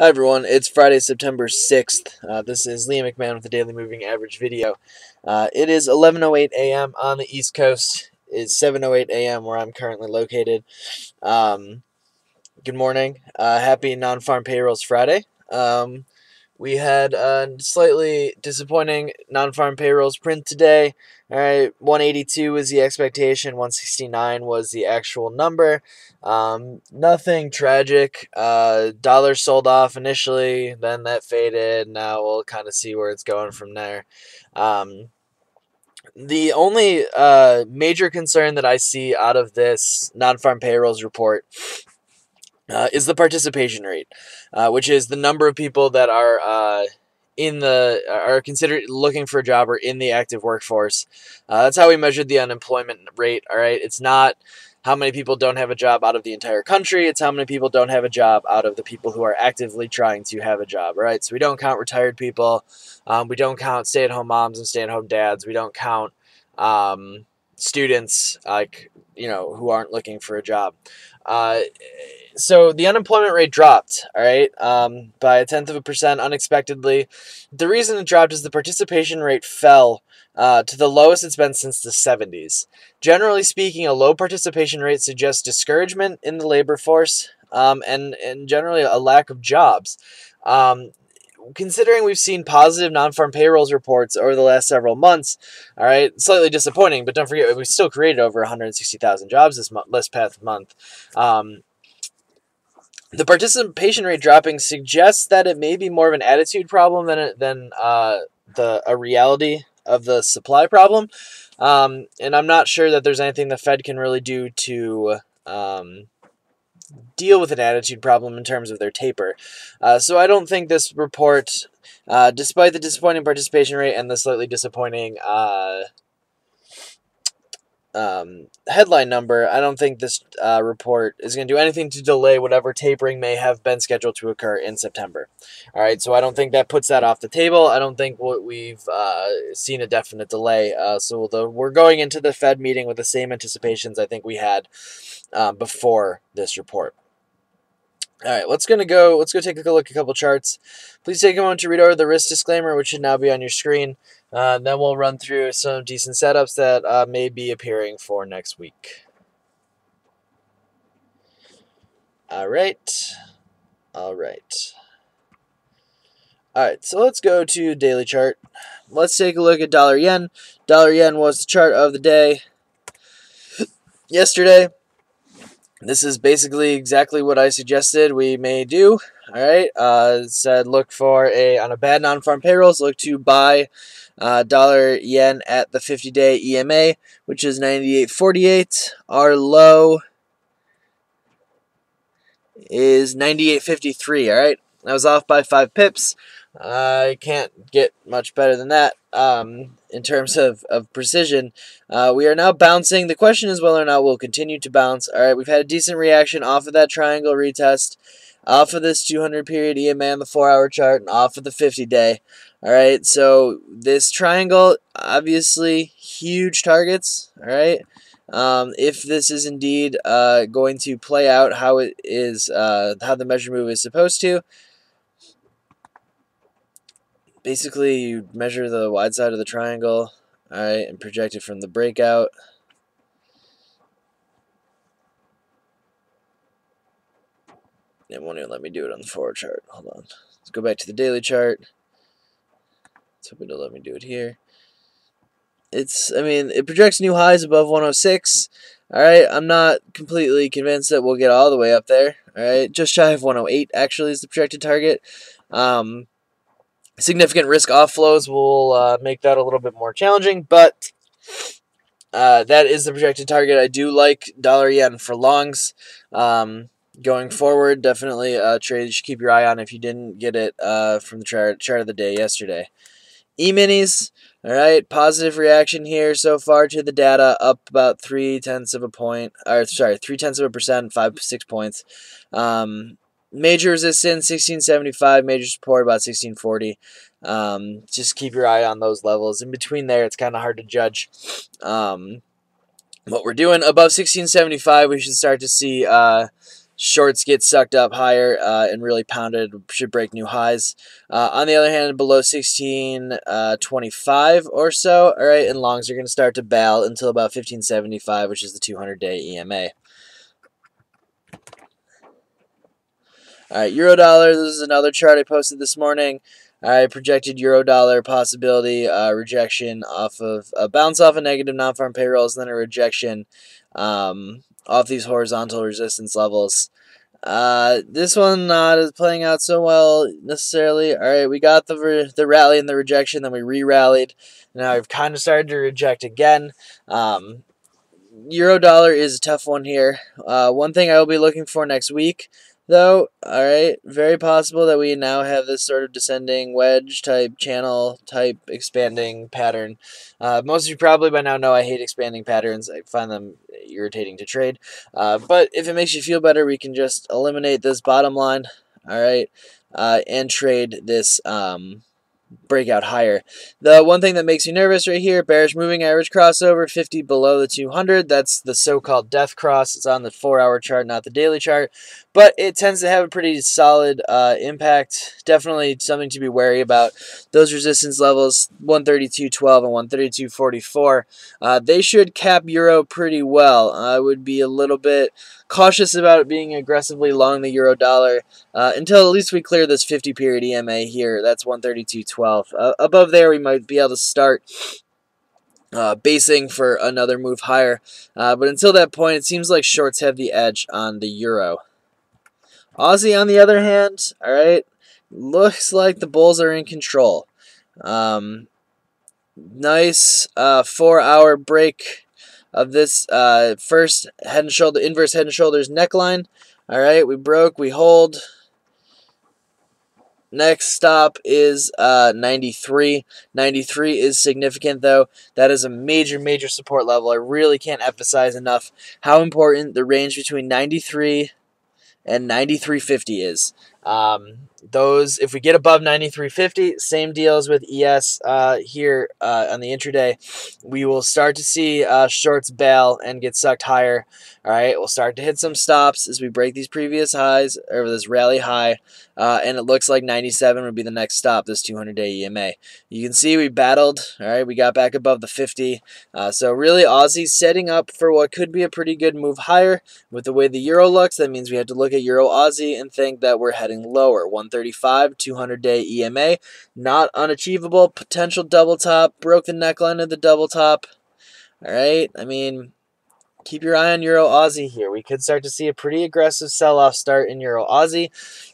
Hi everyone, it's Friday, September 6th. Uh, this is Liam McMahon with the Daily Moving Average video. Uh, it is 11.08 a.m. on the East Coast. It's 7.08 a.m. where I'm currently located. Um, good morning. Uh, happy non-farm payrolls Friday. Um, we had a slightly disappointing non-farm payrolls print today. All right, 182 was the expectation, 169 was the actual number. Um, nothing tragic. Uh, dollar sold off initially, then that faded. Now we'll kind of see where it's going from there. Um, the only uh, major concern that I see out of this non-farm payrolls report uh, is the participation rate, uh, which is the number of people that are uh, in the are considered looking for a job or in the active workforce. Uh, that's how we measured the unemployment rate. All right, it's not how many people don't have a job out of the entire country. It's how many people don't have a job out of the people who are actively trying to have a job. All right, so we don't count retired people. Um, we don't count stay-at-home moms and stay-at-home dads. We don't count um, students like you know who aren't looking for a job. Uh, so the unemployment rate dropped, all right, um, by a tenth of a percent unexpectedly. The reason it dropped is the participation rate fell uh, to the lowest it's been since the 70s. Generally speaking, a low participation rate suggests discouragement in the labor force um, and, and generally a lack of jobs. Um, considering we've seen positive non-farm payrolls reports over the last several months, all right, slightly disappointing, but don't forget we still created over 160,000 jobs this this past month. Um, the participation rate dropping suggests that it may be more of an attitude problem than than uh, the a reality of the supply problem. Um, and I'm not sure that there's anything the Fed can really do to um, deal with an attitude problem in terms of their taper. Uh, so I don't think this report, uh, despite the disappointing participation rate and the slightly disappointing uh, um, headline number, I don't think this uh, report is going to do anything to delay whatever tapering may have been scheduled to occur in September. All right, so I don't think that puts that off the table. I don't think what we've uh, seen a definite delay. Uh, so the, we're going into the Fed meeting with the same anticipations I think we had uh, before this report. All right, let's gonna go. Let's go take a look at a couple charts. Please take a moment to read over the risk disclaimer, which should now be on your screen. Uh, then we'll run through some decent setups that uh, may be appearing for next week. All right, all right, all right. So let's go to daily chart. Let's take a look at dollar yen. Dollar yen was the chart of the day yesterday. This is basically exactly what I suggested we may do. All right, uh, said look for a on a bad non-farm payrolls. Look to buy uh, dollar yen at the 50-day EMA, which is 98.48. Our low is 98.53. All right, I was off by five pips. I can't get much better than that um, in terms of, of precision. Uh, we are now bouncing. The question is whether or not we'll continue to bounce. All right, we've had a decent reaction off of that triangle retest, off of this 200 period EMA on the 4 hour chart, and off of the 50 day. All right, so this triangle, obviously, huge targets. All right. Um, if this is indeed uh, going to play out how it is, uh, how the measure move is supposed to, basically you measure the wide side of the triangle, alright, and project it from the breakout. It won't even let me do it on the forward chart. Hold on. Let's go back to the daily chart. Let's hope let me do it here. It's, I mean, it projects new highs above 106. Alright, I'm not completely convinced that we'll get all the way up there. Alright, just shy of 108 actually is the projected target. Um, significant risk offloads will uh, make that a little bit more challenging, but uh, that is the projected target. I do like dollar yen for longs. Um, going forward, definitely a trade you should keep your eye on if you didn't get it uh, from the chart, chart of the day yesterday. E-minis, all right, positive reaction here so far to the data, up about three tenths of a point, or sorry, three tenths of a percent, five six points. Um, Major resistance 1675, major support about 1640. Um, just keep your eye on those levels. In between there, it's kind of hard to judge um, what we're doing. Above 1675, we should start to see uh, shorts get sucked up higher uh, and really pounded, should break new highs. Uh, on the other hand, below 1625 uh, or so, all right, and longs are going to start to bail until about 1575, which is the 200-day EMA. All right, euro dollar. This is another chart I posted this morning. I projected euro dollar possibility uh, rejection off of a bounce off of negative non-farm payrolls, then a rejection um, off these horizontal resistance levels. Uh, this one not is playing out so well necessarily. All right, we got the the rally and the rejection, then we re-rallied. Now we've kind of started to reject again. Um, Euro dollar is a tough one here. Uh, one thing I will be looking for next week though. All right, very possible that we now have this sort of descending wedge type channel type expanding pattern. Uh, most of you probably by now know I hate expanding patterns. I find them irritating to trade. Uh, but if it makes you feel better, we can just eliminate this bottom line. All right, uh, and trade this. Um, breakout higher. The one thing that makes me nervous right here, bearish moving average crossover, 50 below the 200. That's the so-called death cross. It's on the four-hour chart, not the daily chart. But it tends to have a pretty solid uh, impact. Definitely something to be wary about. Those resistance levels, 132.12 and 132.44, uh, they should cap Euro pretty well. I would be a little bit cautious about being aggressively long the euro dollar uh, until at least we clear this 50 period EMA here. That's 132.12. Uh, above there, we might be able to start uh, basing for another move higher. Uh, but until that point, it seems like shorts have the edge on the euro. Aussie, on the other hand, all right, looks like the Bulls are in control. Um, nice uh, four-hour break of this uh, first head and shoulder, inverse head and shoulders neckline. All right, we broke, we hold. Next stop is uh, 93. 93 is significant, though. That is a major, major support level. I really can't emphasize enough how important the range between 93 and 93.50 is. Um, those, if we get above 93.50, same deals with ES uh, here uh, on the intraday, we will start to see uh, shorts bail and get sucked higher. All right, we'll start to hit some stops as we break these previous highs or this rally high, uh, and it looks like 97 would be the next stop, this 200-day EMA. You can see we battled. All right, we got back above the 50. Uh, so really, Aussie setting up for what could be a pretty good move higher. With the way the euro looks, that means we have to look at euro Aussie and think that we're lower. 135, 200-day EMA, not unachievable. Potential double top, broke the neckline of the double top. All right, I mean keep your eye on Euro Aussie here. We could start to see a pretty aggressive sell off start in Euro Aussie.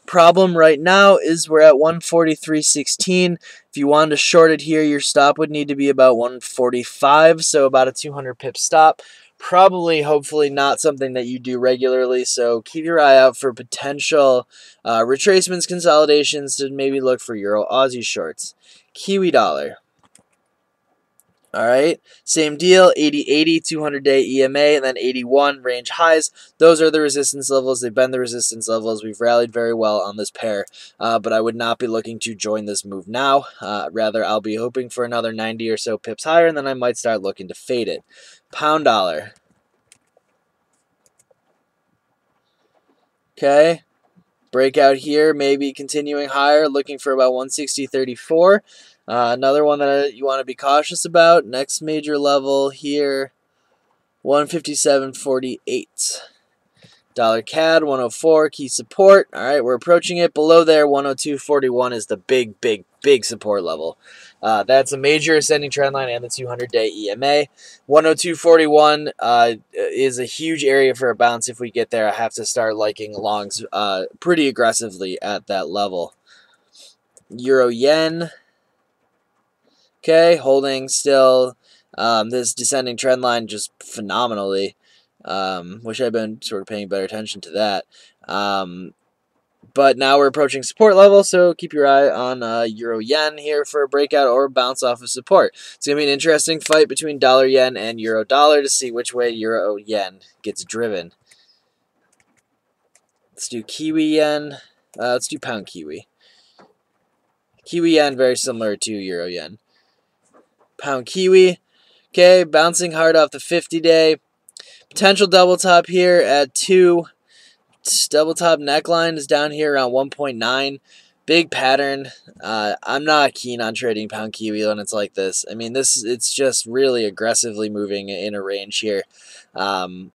Problem right now is we're at 143.16. If you wanted to short it here, your stop would need to be about 145, so about a 200 pip stop. Probably, hopefully, not something that you do regularly, so keep your eye out for potential uh, retracements, consolidations to maybe look for Euro Aussie shorts. Kiwi dollar. All right, same deal 80 80, 200 day EMA, and then 81 range highs. Those are the resistance levels. They've been the resistance levels. We've rallied very well on this pair, uh, but I would not be looking to join this move now. Uh, rather, I'll be hoping for another 90 or so pips higher, and then I might start looking to fade it. Pound dollar. Okay, breakout here, maybe continuing higher, looking for about 160.34. Uh, another one that you want to be cautious about, next major level here, 157.48. Dollar CAD 104 key support. All right, we're approaching it. Below there, 102.41 is the big, big, big support level. Uh, that's a major ascending trend line and the 200 day EMA. 102.41 uh, is a huge area for a bounce. If we get there, I have to start liking longs uh, pretty aggressively at that level. Euro yen. Okay, holding still um, this descending trend line just phenomenally. Um, wish I'd been sort of paying better attention to that. Um, but now we're approaching support level, so keep your eye on uh, Euro Yen here for a breakout or bounce off of support. It's going to be an interesting fight between Dollar Yen and Euro Dollar to see which way Euro Yen gets driven. Let's do Kiwi Yen. Uh, let's do Pound Kiwi. Kiwi Yen very similar to Euro Yen pound kiwi. Okay, bouncing hard off the 50 day. Potential double top here at 2. double top neckline is down here around 1.9. Big pattern. Uh, I'm not keen on trading pound kiwi when it's like this. I mean, this it's just really aggressively moving in a range here. Um,